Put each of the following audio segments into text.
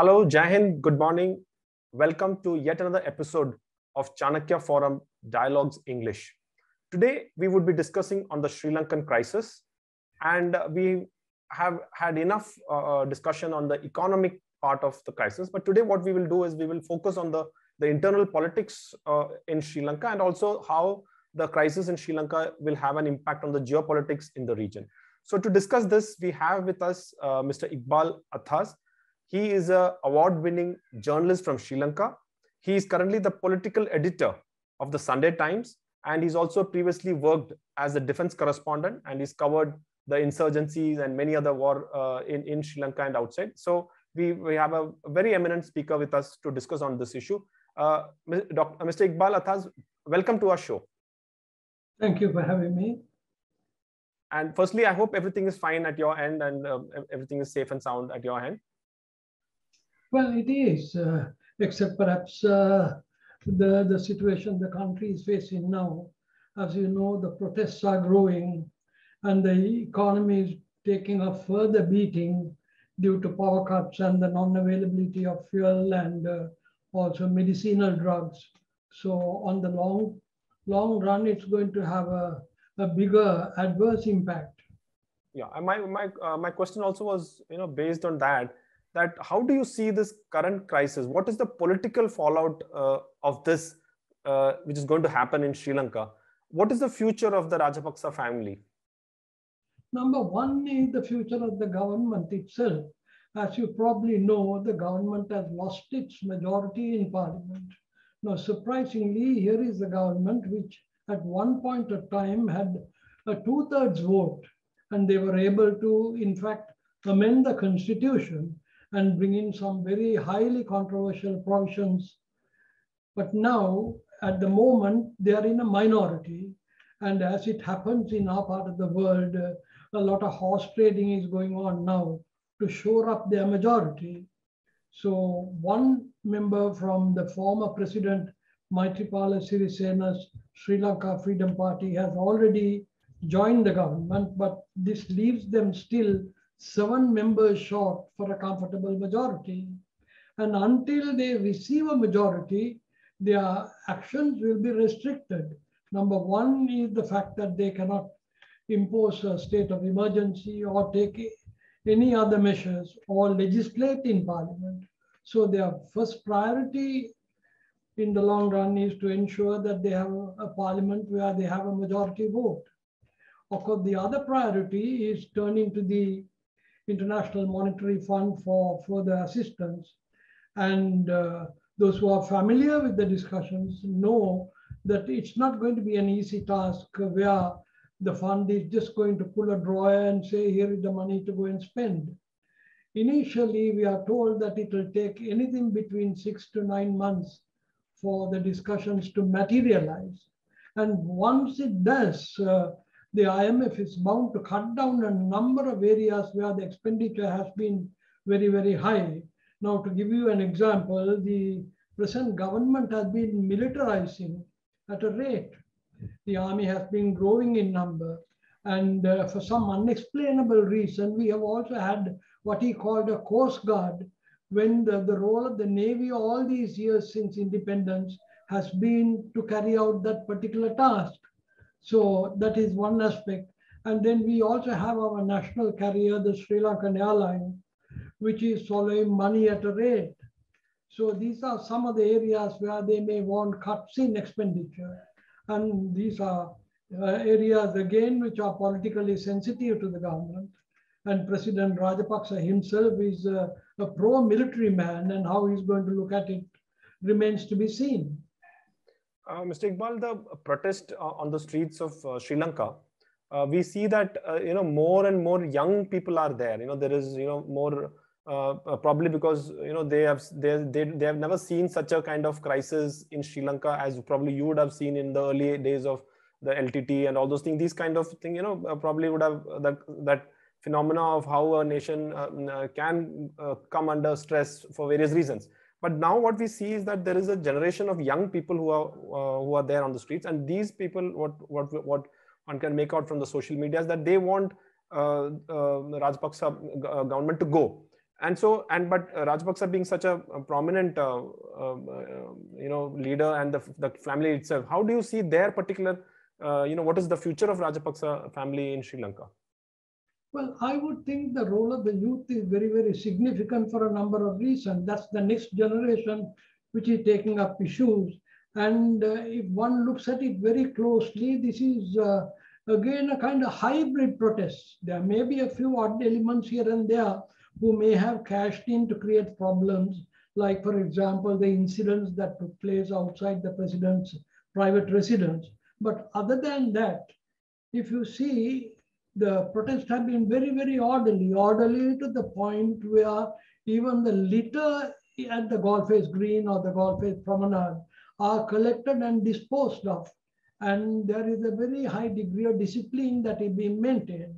Hello, Jahin. Good morning. Welcome to yet another episode of Chanakya Forum Dialogues English. Today, we would be discussing on the Sri Lankan crisis, and we have had enough uh, discussion on the economic part of the crisis. But today, what we will do is we will focus on the, the internal politics uh, in Sri Lanka and also how the crisis in Sri Lanka will have an impact on the geopolitics in the region. So to discuss this, we have with us uh, Mr. Iqbal Athas. He is an award-winning journalist from Sri Lanka. He is currently the political editor of the Sunday Times, and he's also previously worked as a defense correspondent, and he's covered the insurgencies and many other war uh, in, in Sri Lanka and outside. So we, we have a very eminent speaker with us to discuss on this issue. Uh, Dr. Mr. Iqbal Athas, welcome to our show. Thank you for having me. And firstly, I hope everything is fine at your end and uh, everything is safe and sound at your end. Well, it is, uh, except perhaps uh, the, the situation the country is facing now. As you know, the protests are growing and the economy is taking a further beating due to power cuts and the non-availability of fuel and uh, also medicinal drugs. So on the long, long run, it's going to have a, a bigger adverse impact. Yeah, my, my, uh, my question also was, you know, based on that, that how do you see this current crisis? What is the political fallout uh, of this, uh, which is going to happen in Sri Lanka? What is the future of the Rajapaksa family? Number one is the future of the government itself. As you probably know, the government has lost its majority in parliament. Now, surprisingly, here is the government which at one point of time had a two-thirds vote, and they were able to, in fact, amend the constitution and bring in some very highly controversial provisions. But now, at the moment, they are in a minority. And as it happens in our part of the world, a lot of horse trading is going on now to shore up their majority. So one member from the former president, Maithripala Sirisena's Sri Lanka Freedom Party has already joined the government, but this leaves them still seven members short for a comfortable majority. And until they receive a majority, their actions will be restricted. Number one is the fact that they cannot impose a state of emergency or take any other measures or legislate in parliament. So their first priority in the long run is to ensure that they have a parliament where they have a majority vote. Of course, the other priority is turning to the International Monetary Fund for further assistance. And uh, those who are familiar with the discussions know that it's not going to be an easy task where the fund is just going to pull a drawer and say, here is the money to go and spend. Initially, we are told that it will take anything between six to nine months for the discussions to materialize. And once it does, uh, the IMF is bound to cut down a number of areas where the expenditure has been very, very high. Now, to give you an example, the present government has been militarizing at a rate. The army has been growing in number. And uh, for some unexplainable reason, we have also had what he called a Coast Guard, when the, the role of the Navy all these years since independence has been to carry out that particular task. So that is one aspect. And then we also have our national carrier, the Sri Lankan Airline, which is swallowing money at a rate. So these are some of the areas where they may want cuts in expenditure. And these are uh, areas, again, which are politically sensitive to the government. And President Rajapaksa himself is a, a pro-military man, and how he's going to look at it remains to be seen. Uh, Mr. Iqbal, the protest uh, on the streets of uh, Sri Lanka, uh, we see that uh, you know more and more young people are there. You know there is you know more uh, probably because you know they have they, they they have never seen such a kind of crisis in Sri Lanka as probably you would have seen in the early days of the LTT and all those things. These kind of thing you know probably would have that that phenomena of how a nation can come under stress for various reasons but now what we see is that there is a generation of young people who are uh, who are there on the streets and these people what what what one can make out from the social media is that they want uh, uh, Rajapaksa uh, government to go and so and but Rajapaksa being such a, a prominent uh, um, uh, you know leader and the, the family itself, how do you see their particular you know what is the future of Rajapaksa family in Sri Lanka? Well, I would think the role of the youth is very, very significant for a number of reasons. That's the next generation which is taking up issues. And uh, if one looks at it very closely, this is uh, again a kind of hybrid protest. There may be a few odd elements here and there who may have cashed in to create problems, like, for example, the incidents that took place outside the president's private residence. But other than that, if you see, the protests have been very, very orderly, orderly to the point where even the litter at the Galle Face Green or the Galle Face Promenade are collected and disposed of. And there is a very high degree of discipline that is being maintained.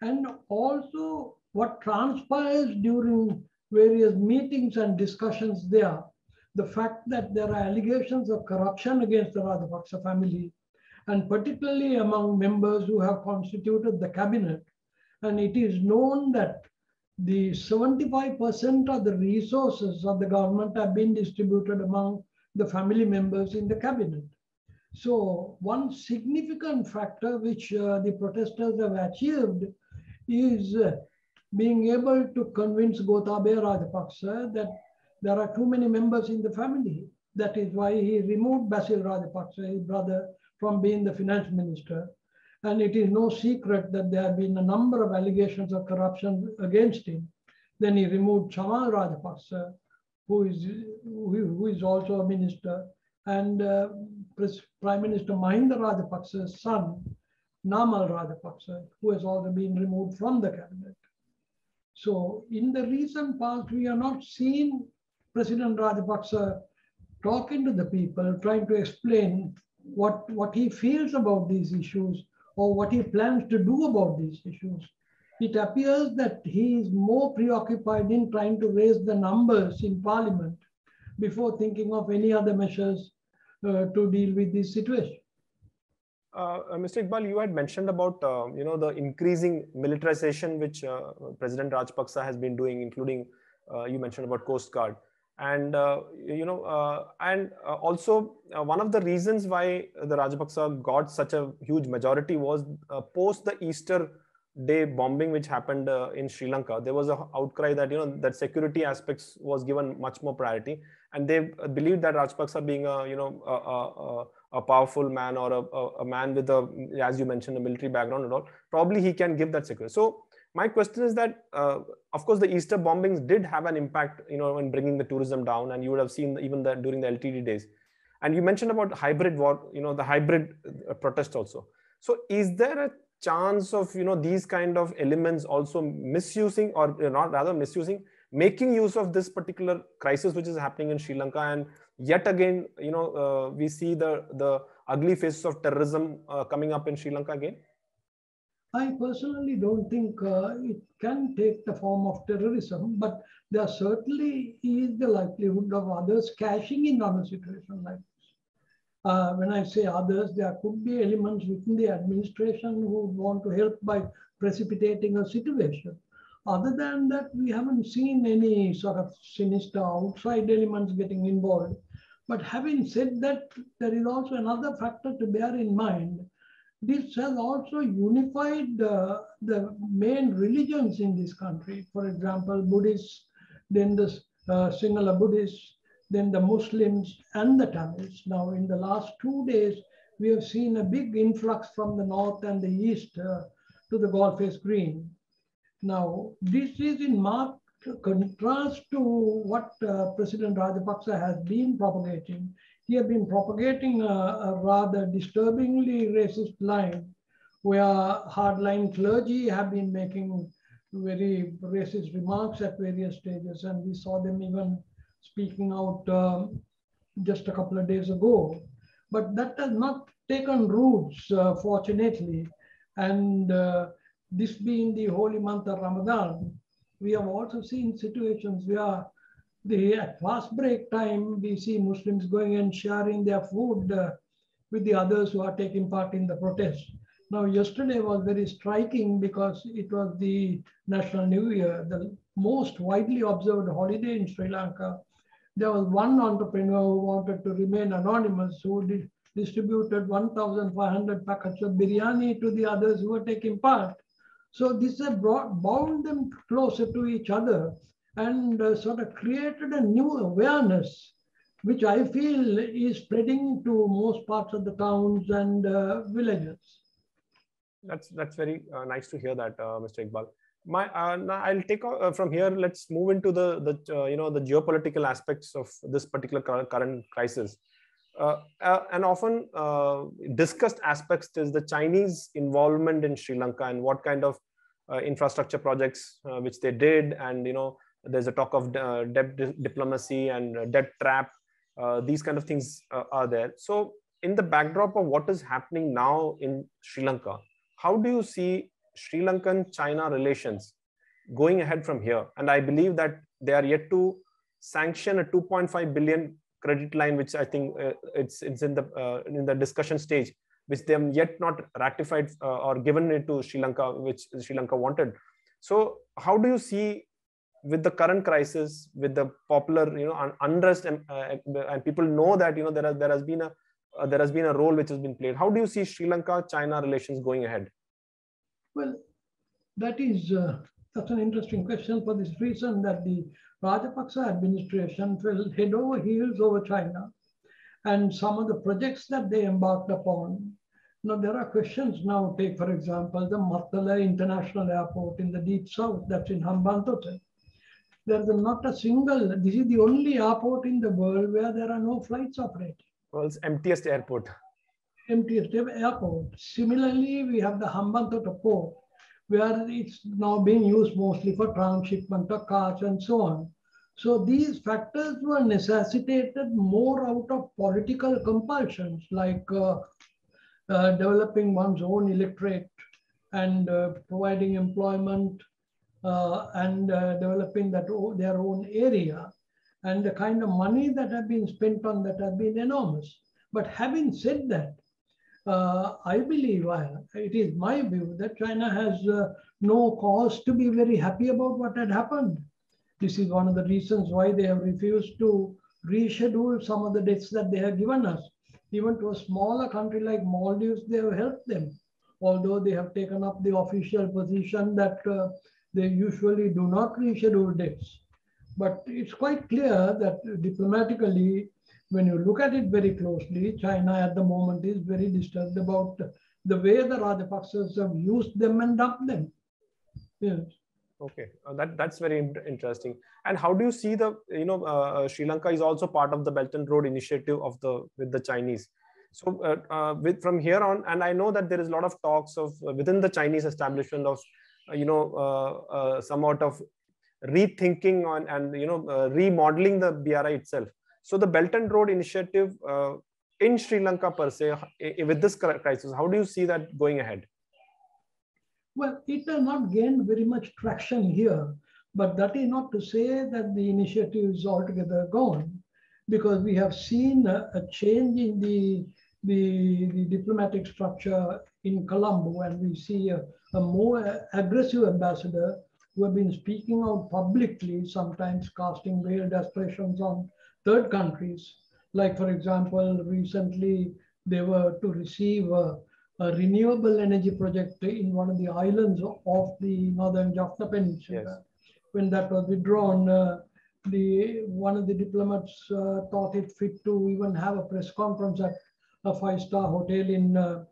And also what transpires during various meetings and discussions there, the fact that there are allegations of corruption against the Rajapaksa family, and particularly among members who have constituted the cabinet. And it is known that the 75% of the resources of the government have been distributed among the family members in the cabinet. So one significant factor which uh, the protesters have achieved is uh, being able to convince Gotabaya Rajapaksa that there are too many members in the family. That is why he removed Basil Rajapaksa, his brother, from being the finance minister. And it is no secret that there have been a number of allegations of corruption against him. Then he removed Chamal Rajapaksa, who is, who is also a minister, and uh, Prime Minister Mahinda Rajapaksa's son, Namal Rajapaksa, who has also been removed from the cabinet. So in the recent past, we have not seen President Rajapaksa talking to the people, trying to explain what, what he feels about these issues or what he plans to do about these issues. It appears that he is more preoccupied in trying to raise the numbers in parliament before thinking of any other measures uh, to deal with this situation. Uh, uh Mr. Iqbal, you had mentioned about uh, you know the increasing militarization which uh, President Rajapaksa has been doing, including uh, you mentioned about Coast Guard and uh, you know uh, and uh, also uh, one of the reasons why the rajapaksa got such a huge majority was uh, post the easter day bombing which happened uh, in sri lanka there was a outcry that you know that security aspects was given much more priority. And they believed that rajapaksa being a you know a, a, a powerful man or a, a, man with a as you mentioned a military background and all probably he can give that security. So my question is that uh, of course the easter bombings did have an impact you know in bringing the tourism down and you would have seen even that during the LTTE days. And you mentioned about hybrid war you know the hybrid uh, protest also. So is there a chance of you know these kind of elements also misusing or not rather misusing making use of this particular crisis which is happening in sri lanka? And yet again you know uh, we see the the ugly faces of terrorism uh, coming up in sri lanka again I personally don't think uh, it can take the form of terrorism, but there certainly is the likelihood of others cashing in on a situation like this. Uh, when I say others, there could be elements within the administration who want to help by precipitating a situation. Other than that, we haven't seen any sort of sinister outside elements getting involved. But having said that, there is also another factor to bear in mind this has also unified uh, the main religions in this country. For example, Buddhists, then the uh, Sinhala Buddhists, then the Muslims and the Tamils. Now, in the last two days, we have seen a big influx from the north and the east uh, to the Galle Face Green. Now, this is in marked contrast to what uh, President Rajapaksa has been propagating he had been propagating a, a rather disturbingly racist line where hardline clergy have been making very racist remarks at various stages. And we saw them even speaking out um, just a couple of days ago. But that has not taken roots, uh, fortunately. And uh, this being the holy month of Ramadan, we have also seen situations where the at fast break time, we see Muslims going and sharing their food uh, with the others who are taking part in the protest. Now, yesterday was very striking because it was the National New Year, the most widely observed holiday in Sri Lanka, there was one entrepreneur who wanted to remain anonymous who did, distributed 1,500 packets of biryani to the others who were taking part. So this has brought, bound them closer to each other and uh, sort of created a new awareness, which I feel is spreading to most parts of the towns and uh, villages. That's that's very uh, nice to hear that, uh, Mr. Iqbal. My, uh, I'll take uh, from here. Let's move into the the you know the geopolitical aspects of this particular current crisis. and often discussed aspects is the Chinese involvement in Sri Lanka and what kind of infrastructure projects which they did, and you know there's a talk of uh, debt diplomacy and uh, debt trap. Uh, these kind of things are there. So, in the backdrop of what is happening now in Sri Lanka, how do you see Sri Lankan China relations going ahead from here? And I believe that they are yet to sanction a 2.5 billion credit line, which I think uh, it's it's in the uh, in the discussion stage, which they have yet not ratified uh, or given it to Sri Lanka, which Sri Lanka wanted. So, how do you see with the current crisis, with the popular, you know, unrest, and, uh, and people know that you know there has there has been a uh, there has been a role which has been played. How do you see Sri Lanka-China relations going ahead? Well, that is uh, that's an interesting question for this reason that the Rajapaksa administration fell head over heels over China, and some of the projects that they embarked upon. Now there are questions now. Take for example the Mattala International Airport in the deep south, that's in Hambantota there's not a single, this is the only airport in the world where there are no flights operating. World's emptiest airport. Emptiest airport. Similarly, we have the Hambantota port, where it's now being used mostly for transshipment of cars and so on. So these factors were necessitated more out of political compulsions, like uh, uh, developing one's own electorate and uh, providing employment and uh, developing that their own area and the kind of money that have been spent on that have been enormous. But having said that, uh, I believe, uh, it is my view that China has uh, no cause to be very happy about what had happened. This is one of the reasons why they have refused to reschedule some of the debts that they have given us. Even to a smaller country like Maldives, they have helped them, although they have taken up the official position that uh, they usually do not reschedule dates. But it's quite clear that diplomatically, when you look at it very closely, China at the moment is very disturbed about the way the Rajapaksas have used them and dumped them. Yes. Okay, uh, that that's very interesting. And how do you see the you know uh, uh, Sri Lanka is also part of the Belt and Road Initiative of the with the Chinese. So uh, uh with from here on, and I know that there is a lot of talks of uh, within the Chinese establishment of you know, uh, uh, somewhat of rethinking on and you know remodeling the BRI itself. So the Belt and Road Initiative in Sri Lanka per se, with this crisis, how do you see that going ahead? Well, it has not gained very much traction here, but that is not to say that the initiative is altogether gone, because we have seen a, a change in the, the, the, diplomatic structure in Colombo, and we see a, a more aggressive ambassador who have been speaking out publicly, sometimes casting veiled aspersions on third countries. Like, for example, recently they were to receive a, a renewable energy project in one of the islands of the northern Jaffna Peninsula. Yes. When that was withdrawn, uh, the one of the diplomats uh, thought it fit to even have a press conference at a five-star hotel in uh,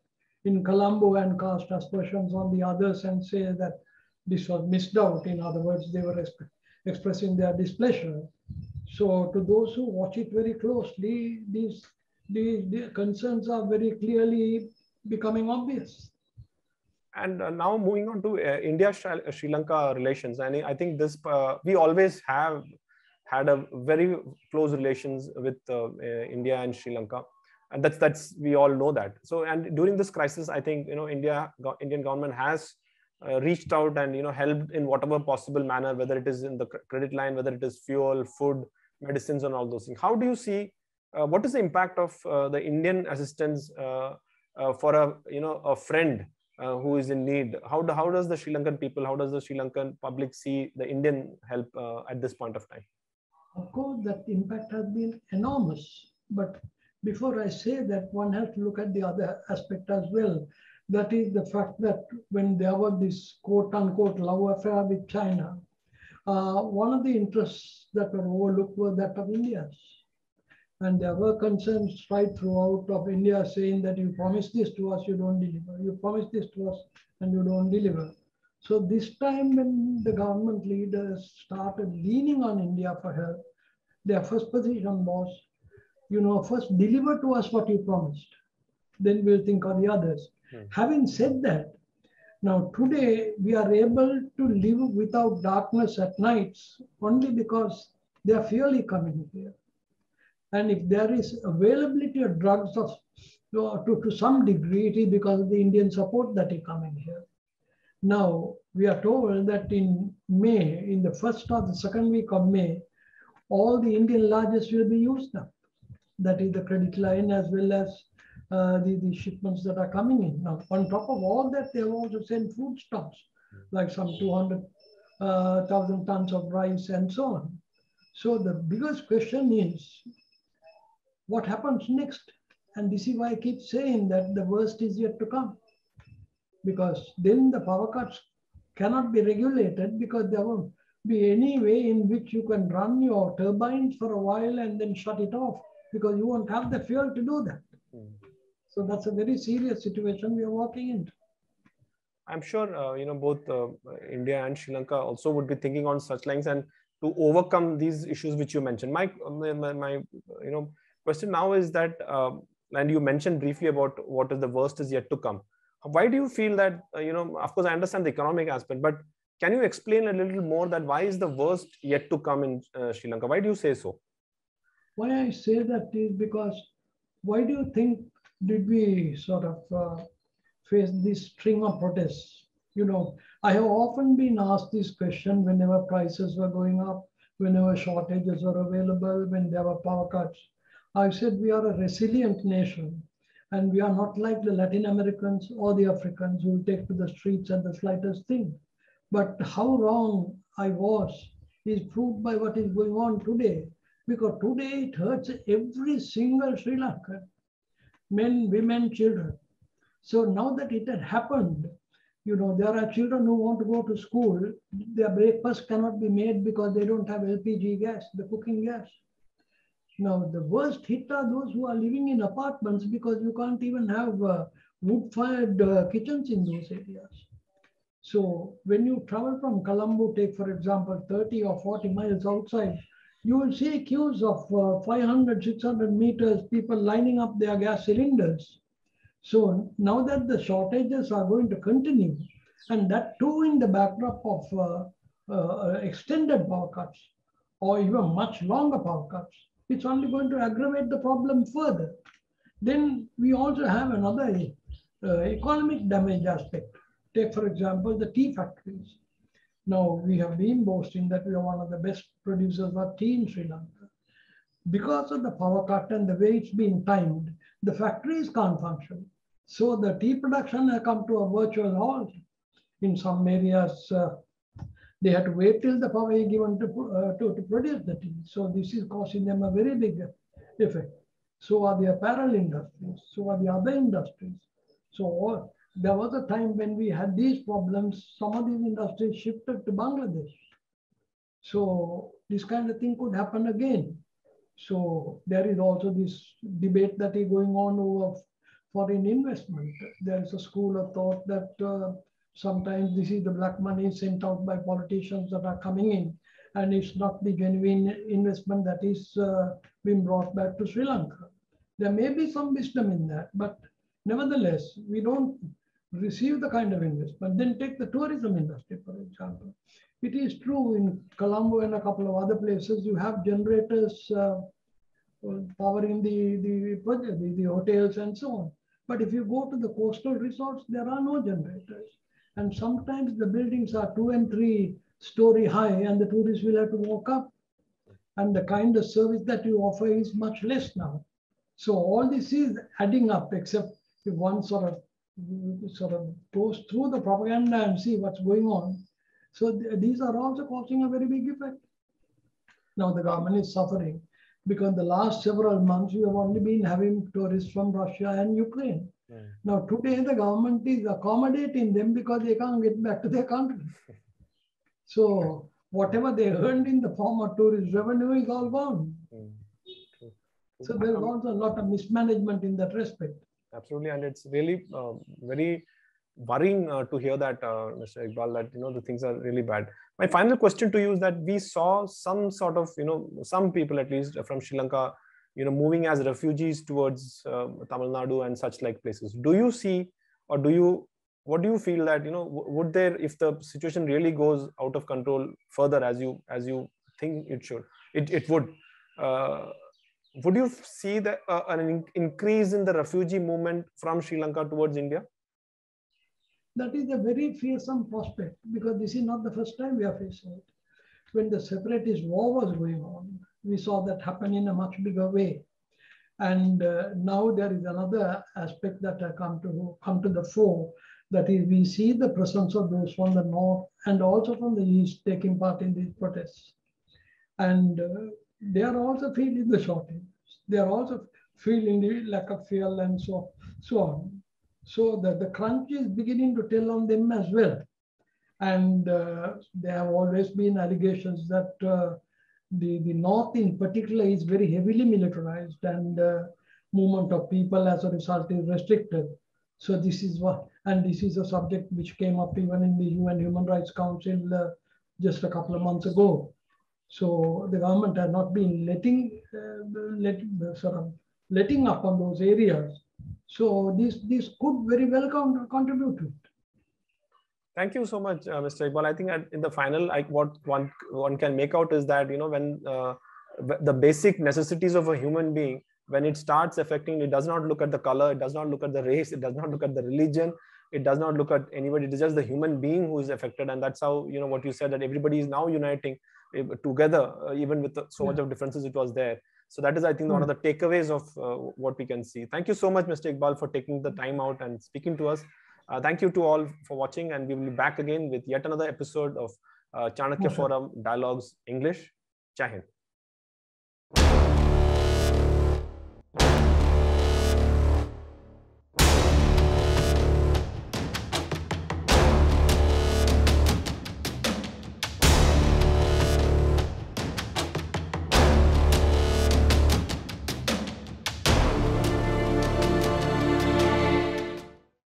in Colombo and cast aspersions on the others and say that this was missed out. In other words, they were exp expressing their displeasure. So to those who watch it very closely, these, these, these concerns are very clearly becoming obvious. And uh, now moving on to uh, India-Sri Lanka relations, and I think this uh, we always have had a very close relations with uh, uh, India and Sri Lanka and that's that's we all know that so and during this crisis i think you know india indian government has uh, reached out and you know helped in whatever possible manner whether it is in the credit line whether it is fuel food medicines and all those things how do you see uh, what is the impact of uh, the indian assistance uh, uh, for a you know a friend uh, who is in need, how, do, how does the Sri Lankan people, how does the Sri Lankan public see the Indian help at this point of time? Of course, that impact has been enormous. But before I say that, one has to look at the other aspect as well. That is the fact that when there was this quote unquote love affair with China, uh, one of the interests that were overlooked was that of India's. And there were concerns right throughout of India saying that you promise this to us, you don't deliver. You promise this to us and you don't deliver. So this time when the government leaders started leaning on India for help, their first position was, you know, first deliver to us what you promised. Then we'll think of the others. Hmm. Having said that, now today we are able to live without darkness at nights only because they are fairly coming here. And if there is availability of drugs of, to, to some degree, it is because of the Indian support that is coming here. Now, we are told that in May, in the first or the second week of May, all the Indian largest will be used up. That is the credit line as well as uh, the, the shipments that are coming in. Now, on top of all that, they have also sent food stocks, like some 200,000 uh, tons of rice and so on. So the biggest question is, what happens next? And this is why I keep saying that the worst is yet to come. Because then the power cuts cannot be regulated because there won't be any way in which you can run your turbines for a while and then shut it off because you won't have the fuel to do that. Mm. So that's a very serious situation we are walking into. I'm sure uh, you know both uh, India and Sri Lanka also would be thinking on such lines and to overcome these issues which you mentioned. My my, my you know question now is that, um, and you mentioned briefly about what is the worst is yet to come. Why do you feel that, uh, you know, of course, I understand the economic aspect, but can you explain a little more that why is the worst yet to come in uh, Sri Lanka? Why do you say so? Why I say that is because why do you think did we sort of uh, face this string of protests? You know, I have often been asked this question whenever prices were going up, whenever shortages were available, when there were power cuts. I said we are a resilient nation and we are not like the Latin Americans or the Africans who take to the streets at the slightest thing. But how wrong I was is proved by what is going on today. Because today it hurts every single Sri Lankan, men, women, children. So now that it had happened, you know, there are children who want to go to school, their breakfast cannot be made because they don't have LPG gas, the cooking gas. Now, the worst hit are those who are living in apartments because you can't even have uh, wood-fired uh, kitchens in those areas. So when you travel from Colombo, take for example, 30 or 40 miles outside, you will see queues of uh, 500, 600 meters, people lining up their gas cylinders. So now that the shortages are going to continue, and that too in the backdrop of uh, uh, extended power cuts, or even much longer power cuts, it's only going to aggravate the problem further. Then we also have another uh, economic damage aspect. Take, for example, the tea factories. Now, we have been boasting that we are one of the best producers of tea in Sri Lanka. Because of the power cut and the way it's been timed, the factories can't function. So the tea production has come to a virtual halt. In some areas, uh, they had to wait till the power is given to, uh, to, to produce the tea. So this is causing them a very big effect. So are the apparel industries, so are the other industries. So there was a time when we had these problems, some of these industries shifted to Bangladesh. So this kind of thing could happen again. So there is also this debate that is going on over foreign investment. There is a school of thought that uh, Sometimes this is the black money sent out by politicians that are coming in, and it's not the genuine investment that is uh, being brought back to Sri Lanka. There may be some wisdom in that, but nevertheless, we don't receive the kind of investment. Then take the tourism industry, for example. It is true in Colombo and a couple of other places, you have generators uh, powering the, the, the, the hotels and so on. But if you go to the coastal resorts, there are no generators. And sometimes the buildings are two and three story high and the tourists will have to walk up. And the kind of service that you offer is much less now. So all this is adding up, except if one sort of sort of goes through the propaganda and see what's going on. So th- these are also causing a very big effect. Now the government is suffering because the last several months we have only been having tourists from Russia and Ukraine. Mm. Now today the government is accommodating them because they can't get back to their country. so whatever they earned in the form of tourist revenue is all gone. Mm. So there's also a lot of mismanagement in that respect. Absolutely, and it's really uh, very worrying uh, to hear that, uh, Mr. Iqbal, that you know the things are really bad. My final question to you is that we saw some sort of you know some people at least from Sri Lanka, you know, moving as refugees towards uh, Tamil Nadu and such like places. Do you see, or do you, what do you feel that you know would there if the situation really goes out of control further as you as you think it should, it it would. Uh, would you see the, uh, an increase in the refugee movement from Sri Lanka towards India? That is a very fearsome prospect because this is not the first time we are facing it. When the separatist war was going on, we saw that happen in a much bigger way. And uh, now there is another aspect that I come to come to the fore. That is, we see the presence of those from the north and also from the east taking part in these protests. And uh, they are also feeling the shortage. They are also feeling the lack of fuel and so, so on. So the, the crunch is beginning to tell on them as well. And uh, there have always been allegations that uh, the, the North in particular is very heavily militarized and uh, movement of people as a result is restricted. So this is what, and this is a subject which came up even in the UN Human Rights Council uh, just a couple of months ago. So the government has not been letting, uh, let, sort of letting up on those areas. So this, this could very well contribute to it. Thank you so much, uh, Mr. Iqbal. I think in the final, I, what one one can make out is that you know when uh, the basic necessities of a human being, when it starts affecting, it does not look at the color, it does not look at the race, it does not look at the religion, it does not look at anybody. It is just the human being who is affected, and that's how you know what you said that everybody is now uniting Eh, together, uh, even with so much of differences it was there. So that is, I think, one of hmm. the takeaways of uh, what we can see. Thank you so much, Mr. Iqbal, for taking the time out and speaking to us. Uh, thank you to all for watching, and we will be back again with yet another episode of uh, Chanakya Forum Dialogues English. Jai.